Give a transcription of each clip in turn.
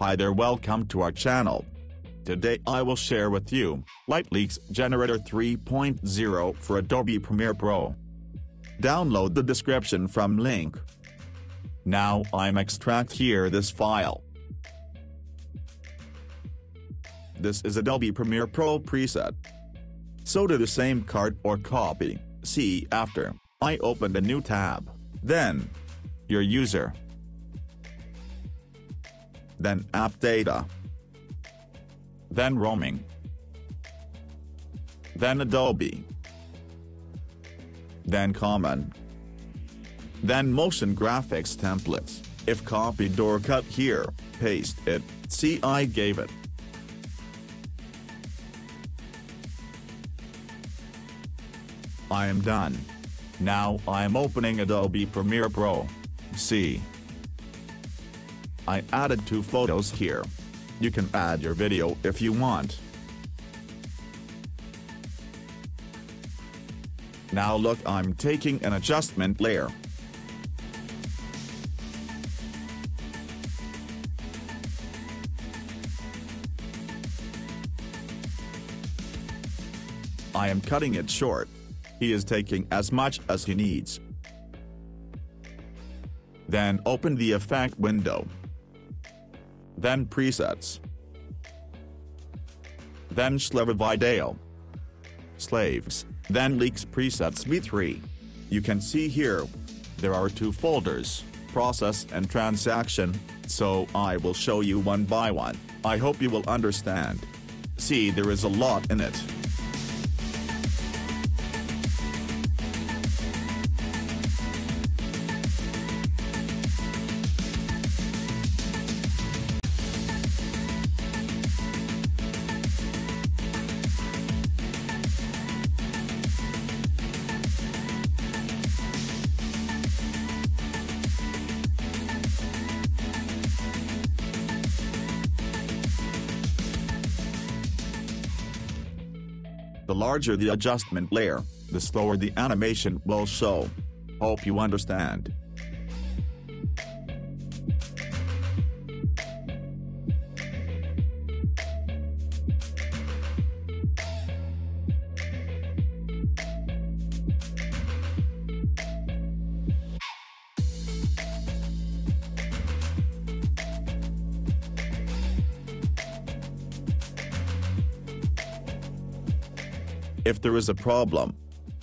Hi there welcome to our channel. Today I will share with you, LightLeaks Generator 3.0 for Adobe Premiere Pro. Download the description from link. Now I'm extract here this file. This is Adobe Premiere Pro preset. So to the same card or copy, see after, I opened a new tab, then, your user, then app data, then roaming, then Adobe, then common, then motion graphics templates, if copied or cut here, paste it, see I gave it. I am done. Now I am opening Adobe Premiere Pro. See. I added two photos here. You can add your video if you want. Now look I'm taking an adjustment layer. I am cutting it short. He is taking as much as he needs. Then open the effect window. Then presets. Then Slava Video. Slaves, then leaks presets v3. You can see here. There are two folders, process and transaction, so I will show you one by one, I hope you will understand. See there is a lot in it. The larger the adjustment layer, the slower the animation will show. Hope you understand. If there is a problem,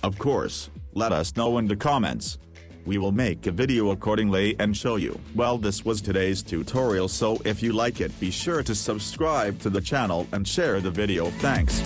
of course, let us know in the comments. We will make a video accordingly and show you. Well this was today's tutorial so if you like it be sure to subscribe to the channel and share the video thanks.